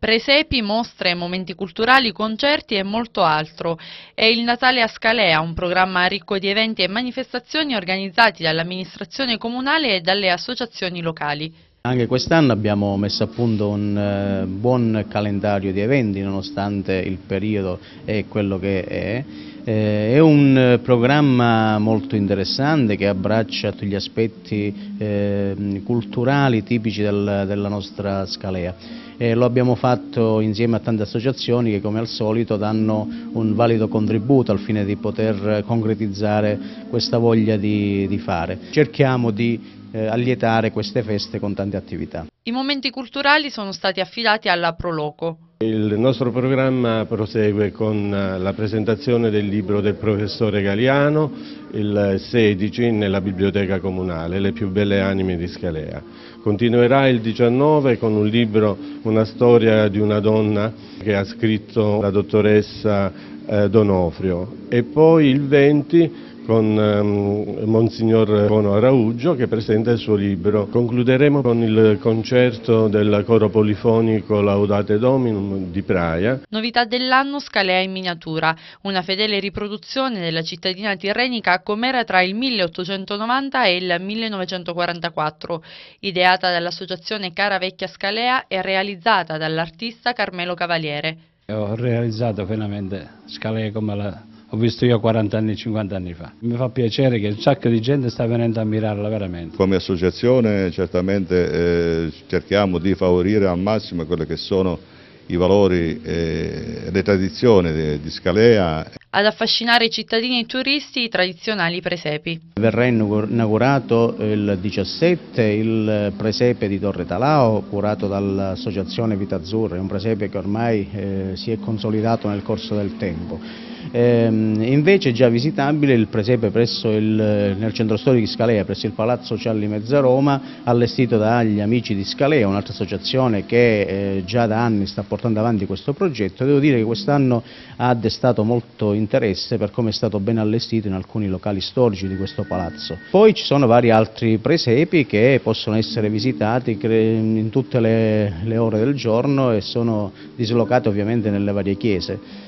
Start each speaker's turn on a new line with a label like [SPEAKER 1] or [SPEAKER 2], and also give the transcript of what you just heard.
[SPEAKER 1] Presepi, mostre, momenti culturali, concerti e molto altro. È il Natale a Scalea, un programma ricco di eventi e manifestazioni organizzati dall'amministrazione comunale e dalle associazioni locali.
[SPEAKER 2] Anche quest'anno abbiamo messo a punto un eh, buon calendario di eventi nonostante il periodo è quello che è. Eh, è un programma molto interessante che abbraccia tutti gli aspetti eh, culturali tipici del, della nostra Scalea. Eh, lo abbiamo fatto insieme a tante associazioni che come al solito danno un valido contributo al fine di poter concretizzare questa voglia di, di fare. Cerchiamo di eh, allietare queste feste con tante attività.
[SPEAKER 1] I momenti culturali sono stati affidati alla Proloco.
[SPEAKER 3] Il nostro programma prosegue con eh, la presentazione del libro del professore Galiano, il 16 nella biblioteca comunale, Le più belle anime di Scalea. Continuerà il 19 con un libro, una storia di una donna che ha scritto la dottoressa eh, Donofrio e poi il 20 con um, Monsignor Bono Araugio che presenta il suo libro. Concluderemo con il concerto del coro polifonico Laudate Dominum di Praia.
[SPEAKER 1] Novità dell'anno Scalea in miniatura, una fedele riproduzione della cittadina tirrenica com'era tra il 1890 e il 1944, ideata dall'associazione Cara Vecchia Scalea e realizzata dall'artista Carmelo Cavaliere.
[SPEAKER 4] Ho realizzato finalmente Scalea come la ho visto io 40 anni, 50 anni fa. Mi fa piacere che un sacco di gente sta venendo a ammirarla veramente.
[SPEAKER 5] Come associazione certamente eh, cerchiamo di favorire al massimo quelli che sono i valori e eh, le tradizioni di, di Scalea.
[SPEAKER 1] Ad affascinare i cittadini e i turisti i tradizionali presepi.
[SPEAKER 2] Verrà inaugurato il 17 il presepe di Torre Talao curato dall'associazione Vita Azzurra, è un presepe che ormai eh, si è consolidato nel corso del tempo. Eh, invece è già visitabile il presepe il, nel centro storico di Scalea, presso il Palazzo Cialli Mezza Roma, allestito dagli amici di Scalea, un'altra associazione che eh, già da anni sta portando avanti questo progetto. Devo dire che quest'anno ha destato molto interesse per come è stato ben allestito in alcuni locali storici di questo palazzo. Poi ci sono vari altri presepi che possono essere visitati in tutte le, le ore del giorno e sono dislocati ovviamente nelle varie chiese.